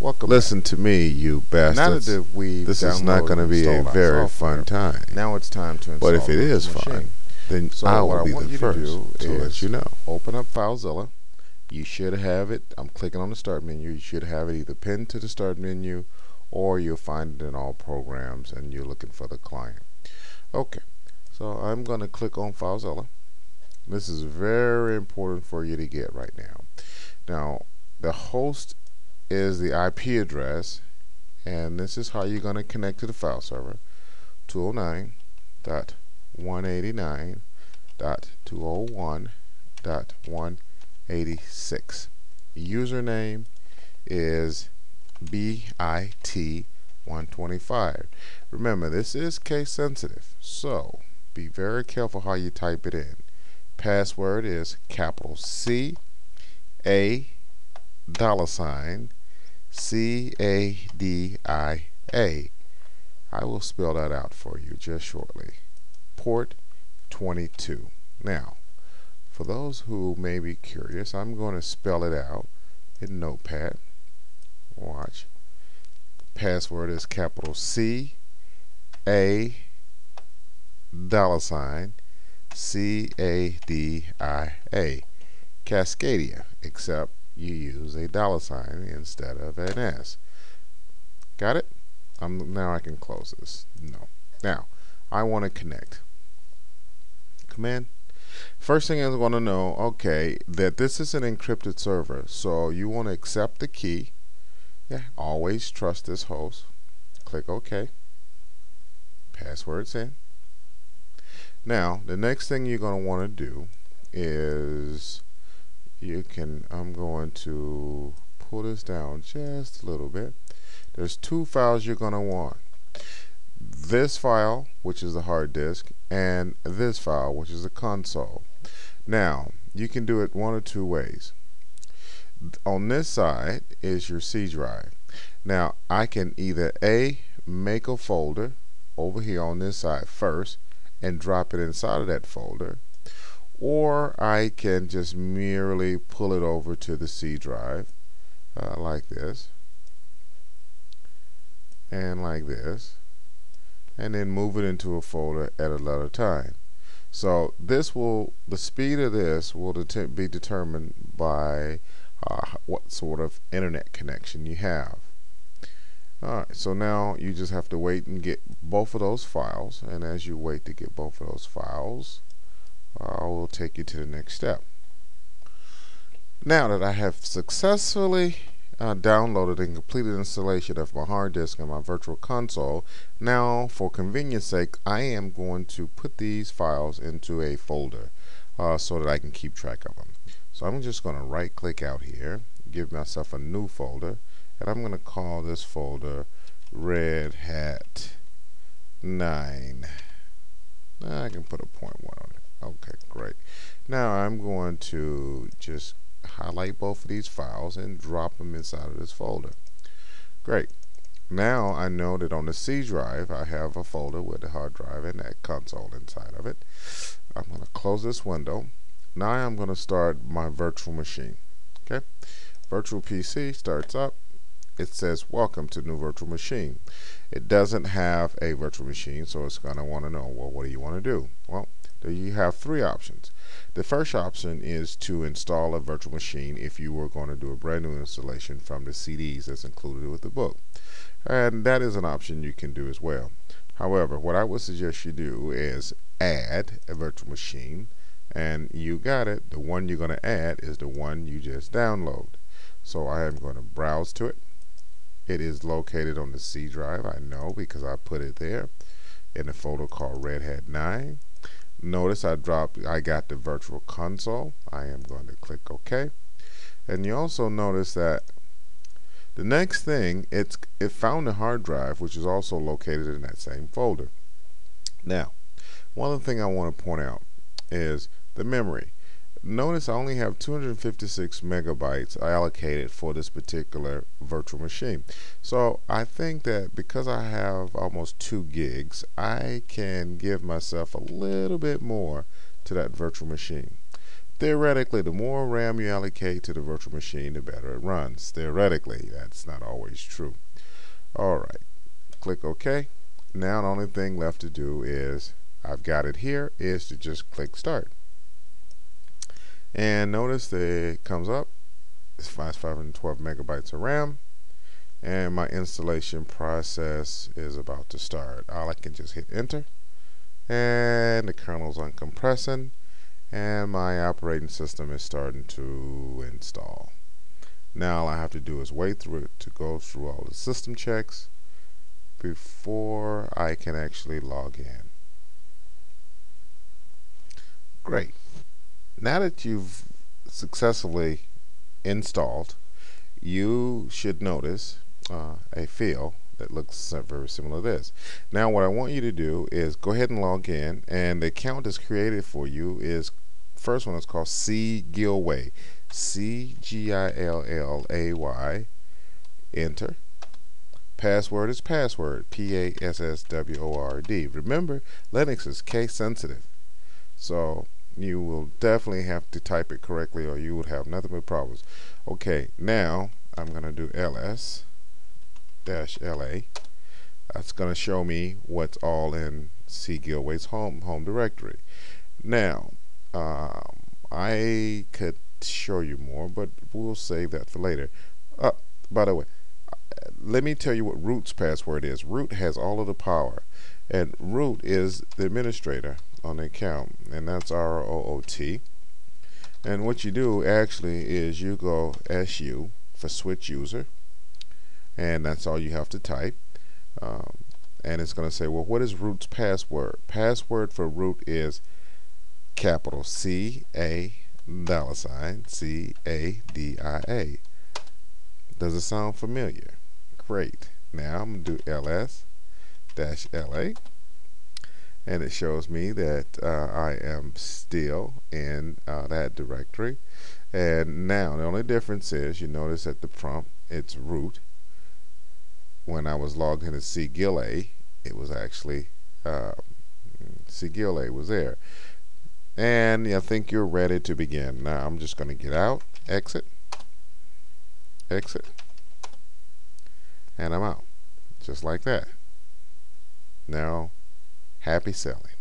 Welcome. Listen to me, you back. Now bastards. that we this is not going to be a very fun time. Now it's time to install But if it is fun, then so I what will I be want the you first to do to is let you know. Open up FileZilla. You should have it. I'm clicking on the Start menu. You should have it either pinned to the Start menu, or you'll find it in all programs, and you're looking for the client. Okay. So I'm going to click on FileZilla. This is very important for you to get right now. Now, the host is the IP address, and this is how you're going to connect to the file server 209.189.201.186. Username is BIT125. Remember, this is case sensitive, so be very careful how you type it in. Password is capital C A dollar sign C A D I A. I will spell that out for you just shortly. Port 22. Now, for those who may be curious, I'm going to spell it out in Notepad. Watch. Password is capital C A dollar sign C A D I A. Cascadia, except you use a dollar sign instead of an S. Got it? Um, now I can close this. No. Now, I want to connect. Command. First thing I'm going to know, okay, that this is an encrypted server. So you want to accept the key. Yeah, always trust this host. Click OK. Password's in. Now, the next thing you're going to want to do is you can, I'm going to pull this down just a little bit. There's two files you're going to want. This file, which is the hard disk, and this file, which is the console. Now, you can do it one or two ways. On this side is your C drive. Now, I can either A, make a folder over here on this side first, and drop it inside of that folder or I can just merely pull it over to the C drive uh, like this and like this and then move it into a folder at a later time. So this will the speed of this will be determined by uh, what sort of internet connection you have. Alright, so now you just have to wait and get both of those files and as you wait to get both of those files I will take you to the next step. Now that I have successfully uh, downloaded and completed installation of my hard disk and my virtual console, now for convenience sake I am going to put these files into a folder uh, so that I can keep track of them. So I'm just going to right click out here, give myself a new folder, and I'm going to call this folder Red Hat 9. I can put a point one on it. Okay, great. Now I'm going to just highlight both of these files and drop them inside of this folder. Great. Now I know that on the C drive I have a folder with the hard drive and that console inside of it. I'm going to close this window. Now I'm going to start my virtual machine. Okay. Virtual PC starts up. It says welcome to new virtual machine. It doesn't have a virtual machine so it's going to want to know well what do you want to do? Well you have three options. The first option is to install a virtual machine if you were going to do a brand new installation from the CDs that's included with the book. And that is an option you can do as well. However, what I would suggest you do is add a virtual machine and you got it. The one you're going to add is the one you just download. So I am going to browse to it. It is located on the C drive, I know because I put it there in a folder called Red Hat 9. Notice I dropped, I got the virtual console. I am going to click OK. And you also notice that the next thing, it's it found the hard drive, which is also located in that same folder. Now, one other thing I want to point out is the memory. Notice I only have 256 megabytes allocated for this particular virtual machine. So I think that because I have almost 2 gigs, I can give myself a little bit more to that virtual machine. theoretically, the more RAM you allocate to the virtual machine, the better it runs. Theoretically, that's not always true. All right, click OK. Now the only thing left to do is, I've got it here, is to just click Start. And notice that it comes up, it's 512 megabytes of RAM, and my installation process is about to start. All I can just hit Enter, and the kernel's uncompressing and my operating system is starting to install. Now all I have to do is wait through it to go through all the system checks before I can actually log in. Great. Now that you've successfully installed, you should notice uh, a field that looks very similar to this. Now what I want you to do is go ahead and log in and the account that's created for you is first one is called C. C G I L L A Y. Enter. Password is password. P A S S W O R D. Remember, Linux is case sensitive. So you will definitely have to type it correctly or you would have nothing but problems. Okay, now I'm going to do ls dash la. That's going to show me what's all in C Gillay's home home directory. Now, um, I could show you more, but we'll save that for later. Uh, by the way, let me tell you what root's password is. Root has all of the power, and root is the administrator on the account, and that's R O O T. And what you do actually is you go SU for switch user, and that's all you have to type. Um, and it's going to say, well, what is root's password? Password for root is capital C A dollar sign C A D I A. Does it sound familiar? Great. Now I'm going to do ls dash la and it shows me that uh, I am still in uh, that directory and now the only difference is you notice at the prompt it's root when I was logged into cgillay it was actually uh, cgillay was there and I think you're ready to begin. Now I'm just going to get out, exit, exit, and I'm out. Just like that. Now, Happy selling.